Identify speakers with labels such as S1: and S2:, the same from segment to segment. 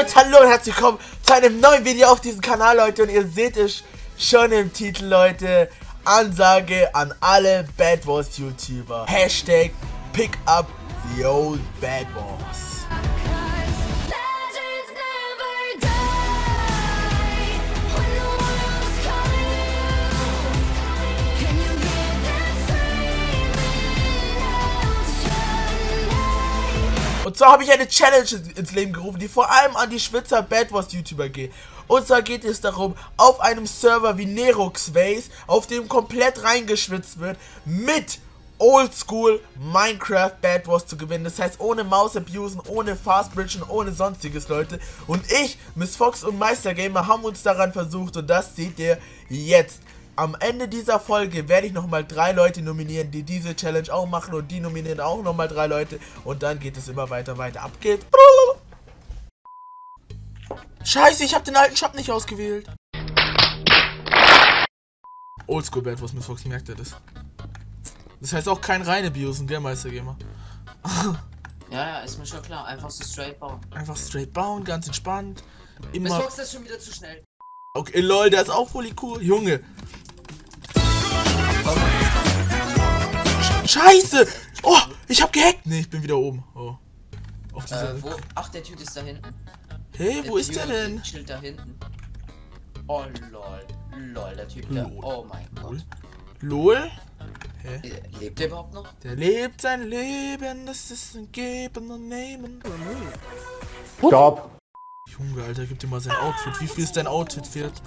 S1: damit hallo und herzlich willkommen zu einem neuen Video auf diesem Kanal, Leute. Und ihr seht es schon im Titel, Leute. Ansage an alle Bad Wars YouTuber. Hashtag pick up the old Bad Wars. Zwar habe ich eine Challenge ins Leben gerufen, die vor allem an die Schwitzer Bad Wars YouTuber geht. Und zwar geht es darum, auf einem Server wie Neroxways, auf dem komplett reingeschwitzt wird, mit Oldschool Minecraft Bad Wars zu gewinnen. Das heißt, ohne Maus abusen, ohne Fast Bridgen, ohne sonstiges, Leute. Und ich, Miss Fox und Meister Gamer haben uns daran versucht und das seht ihr jetzt. Am Ende dieser Folge werde ich nochmal drei Leute nominieren, die diese Challenge auch machen und die nominieren auch nochmal drei Leute und dann geht es immer weiter, weiter. Ab geht's. Scheiße, ich habe den alten Shop nicht ausgewählt. Oldschool Bad Wars, Miss Fox merkt ihr das. Das heißt auch kein reine Bios, gell, Meister Gamer?
S2: Ja, ja, ist mir schon klar. Einfach so straight bauen.
S1: Einfach straight bauen, ganz entspannt.
S2: Miss
S1: Immer.
S2: Fox, das ist schon wieder zu schnell.
S1: Okay, lol, der ist auch voll cool. Junge. Scheiße! Oh, ich hab gehackt. Nee, ich bin wieder oben. Oh. Auf dieser.
S2: Äh, wo? Ach, der Typ ist da hinten.
S1: Hey, wo ist der denn?
S2: Chillt da hinten. Oh, lol. Lol, der Typ, der.
S1: Lol.
S2: Oh mein
S1: Lol.
S2: Gott.
S1: LOL? Hä?
S2: Äh, Lebt der überhaupt noch?
S1: Der lebt sein Leben, das ist ein Geben und Nehmen.
S3: Stopp.
S1: Junge, Alter, gib dir mal sein Outfit. Wie viel ist dein Outfit wert?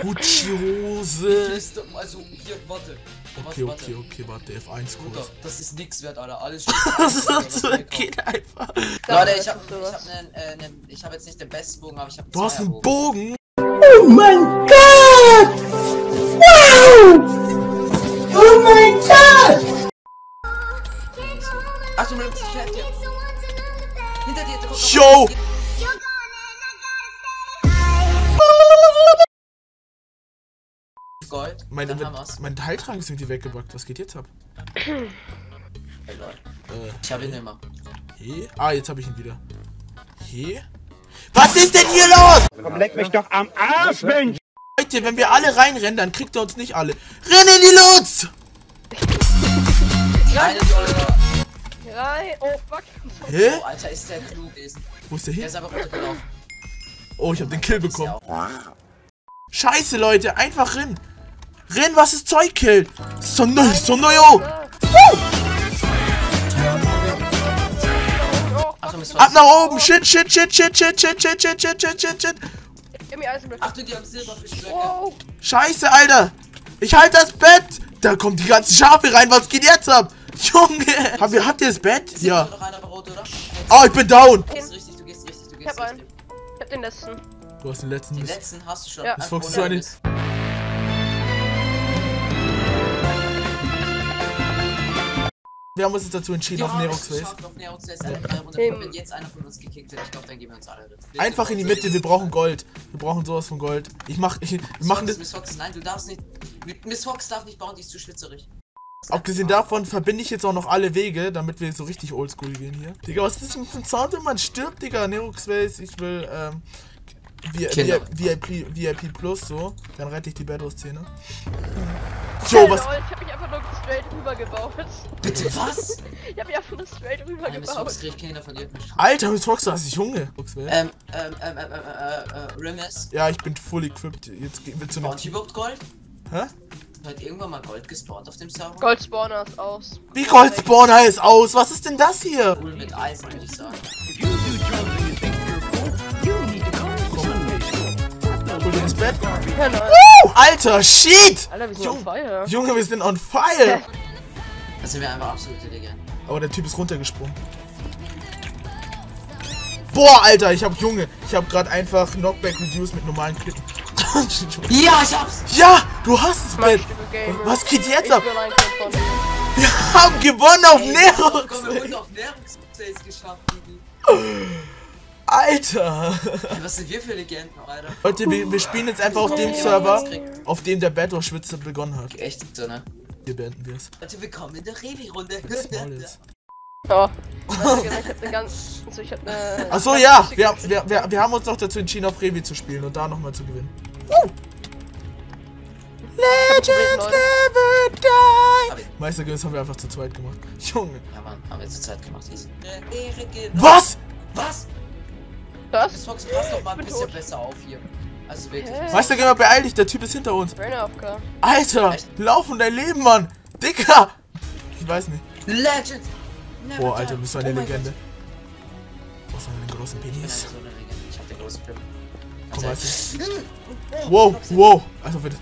S1: Gucci Hose.
S2: Ist doch- Also, hier, warte.
S1: Okay,
S2: warte,
S1: okay, okay, warte, F1
S2: Bruder,
S1: kurz.
S2: das ist nix wert, Alter. Alles
S1: Das
S2: Was
S1: so, geht einfach.
S2: Leute, ich hab, ich hab nen, äh, nen, ich hab jetzt nicht den besten Bogen, aber ich hab
S1: Du hast einen. Bogen.
S3: Oh mein Gott! Wow!
S2: Gold.
S1: Mein,
S2: dann haben wir's.
S1: mein Teiltrank ist irgendwie weggebackt. Was geht jetzt ab?
S2: Hey.
S1: Äh,
S2: Ich hab ihn immer.
S1: he? Ah, jetzt habe ich ihn wieder. He? Was ist denn hier los?
S3: Komm, leck mich doch am Arsch, Mensch!
S1: Leute, wenn wir alle reinrennen, dann kriegt er uns nicht alle. Renn in die Lutz!
S2: Eine Dollar.
S4: Drei. Oh fuck.
S1: Hä?
S2: Oh, Alter, ist der klug gewesen.
S1: Wo ist der
S2: Der
S1: hin?
S2: ist einfach runtergelaufen.
S1: Oh, ich habe den Kill
S2: der
S1: bekommen. Scheiße, Leute, einfach rennen. Renn, was ist Zeug killt? So neu, so neu, oh.
S2: Achtung, Miss
S1: Ab nach oben. Shit, shit, shit, shit, shit, shit, shit, shit, shit, shit, shit, shit.
S4: Eisenblöcke.
S2: Achtung, die haben Silberfischblöcke.
S4: Wow.
S1: Scheiße, Alter. Ich halte das Bett. Da kommen die ganzen Schafe rein. Was geht jetzt ab? Junge. Habt ihr, habt ihr das Bett?
S2: Ist
S1: Ja. Oh, ich bin down.
S2: Du gehst richtig, du gehst richtig, du
S4: Ich
S2: gehst
S4: hab einen.
S2: richtig.
S4: Ich hab den letzten.
S1: Du hast den letzten. Mist.
S2: letzten hast du schon.
S4: Ja.
S2: Einfach
S1: Fox,
S2: ohne
S1: so eine- Wir haben uns jetzt dazu entschieden,
S2: Wir
S1: auf Nerox Face.
S2: geschafft, auf Nerox Face eine drei Runde.
S4: Ähm.
S2: Wenn jetzt einer von uns gekickt wird, ich glaube, dann geben wir uns alle. das.
S1: Einfach in die Mitte. Wir brauchen Gold. Wir brauchen sowas von Gold. Ich mach, ich, wir machen das.
S2: Miss Fox, nein, du darfst nicht. Miss Fox darf nicht bauen, die ist zu schwitzerig.
S1: Abgesehen davon verbinde ich jetzt auch noch alle Wege, damit wir so richtig oldschool gehen hier. Digga, was ist das denn für ein Sound, wenn man stirbt, Digga? Nerox Face, ich will, ähm, V-
S2: Kinder.
S1: VIP, VIP Plus, so. Dann rette ich die Battle-Szene. Jo, was?
S4: Lol, Ich hab mich einfach nur straight rübergebaut.
S2: Bitte was?
S4: Ich hab mich einfach nur straight
S2: Nein, Miss
S4: rübergebaut.
S2: Fox kriegt Kinder von dir.
S1: Alter, Miss Fox, das ist Junge. Nerox Face.
S2: Ähm, ähm, ähm, ähm, äh, äh, Rimis.
S1: Ja, ich bin full equipped. Jetzt gehen wir zu einem
S2: Spawnt überhaupt Gold?
S1: Hä?
S2: Hat irgendwann mal Gold gespawnt auf dem Server?
S4: Gold Spawner ist aus.
S1: Wie Gold Spawner ist aus? Was ist denn das hier?
S2: Cool mit Eisen, würde ich sagen.
S1: Bett. Uh, Alter, shit!
S4: Alter, wir sind
S1: Jung-
S4: on fire.
S1: Junge, wir sind on fire!
S2: Das sind wir einfach absolute Legenden.
S1: Aber der Typ ist runtergesprungen. Boah, Alter, ich hab Junge. Ich hab gerade einfach Knockback Reduce mit normalen Klicken.
S2: Ja, ich hab's!
S1: ja, du hast es,
S4: Mein
S1: Ben. Was geht jetzt ab? Wir haben gewonnen auf Nerox.
S2: Wir wurden auf Nerox geschafft.
S1: Alter.
S2: Was sind wir für Legenden, Alter?
S1: Leute, wir, wir spielen jetzt einfach auf dem Server, auf dem der Battle Schwitze begonnen hat.
S2: Echt so, ne?
S1: Hier beenden wir es.
S2: Leute, willkommen in der Revi-Runde.
S4: Ganz. Also.
S1: Achso, ja, wir, wir, wir, wir haben uns doch dazu entschieden, auf Revi zu spielen und da nochmal zu gewinnen.
S4: Legends
S1: never die! Meister das haben wir einfach zu zweit gemacht. Junge.
S2: Ja, Mann, haben wir zur Zeit gemacht.
S1: Was?
S2: Was?
S4: Was?
S2: Das Fox, pass doch mal ein bisschen
S4: tot.
S2: besser auf hier. Also wirklich.
S4: Hä?
S1: Meister, geh mal beeil dich, der Typ ist hinter uns. Alter,
S2: Echt?
S1: lauf um dein Leben, Mann. Dicker. Ich weiß nicht.
S2: Legend! Never
S1: Boah. Alter, du bist so eine
S2: Oh
S1: Legende. Was einen großen
S2: Ich bin
S1: Penis.
S2: so eine Legende. Ich hab den großen Film.
S1: Komm,
S2: Also.
S1: Wow, wow. Also bitte.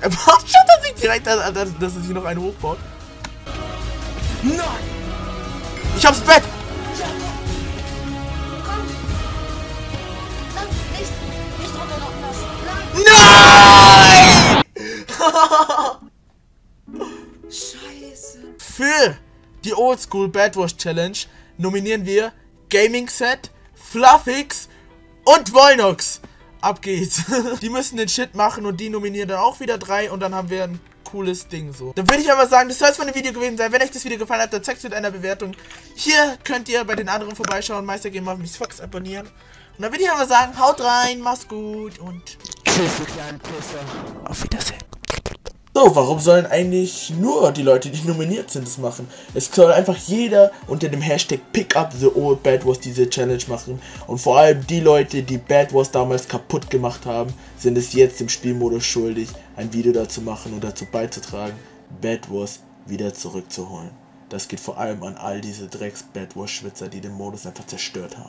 S1: Er macht schon, dass ich direkt, dass, dass, dass er sich noch eine hochbaut.
S2: Nein!
S1: Ich hab's Bett.
S5: Nein, Nein!
S2: Scheiße.
S1: Für die Oldschool Bad Wash Challenge nominieren wir Gaming Set, Fluffix und Volnox. Ab geht's. die müssen den Shit machen und die nominieren dann auch wieder drei und dann haben wir ein cooles Ding so. Dann würde ich aber sagen, das soll es von dem Video gewesen sein. Wenn euch das Video gefallen hat, dann zeigt es mit einer Bewertung. Hier könnt ihr bei den anderen vorbeischauen, Meister Game auf Miss Fox abonnieren. Und dann würde ich aber sagen, haut rein, macht's gut und tschüss, kleinen Pisser. Auf Wiedersehen. So, warum sollen eigentlich nur die Leute, die nominiert sind, das machen? Es soll einfach jeder unter dem Hashtag Pickup the Old Bad Wars diese Challenge machen. Und vor allem die Leute, die Bad Wars damals kaputt gemacht haben, sind es jetzt im Spielmodus schuldig, ein Video dazu machen und dazu beizutragen, Bad Wars wieder zurückzuholen. Das geht vor allem an all diese Drecks Bad Wars Schwitzer, die den Modus einfach zerstört haben.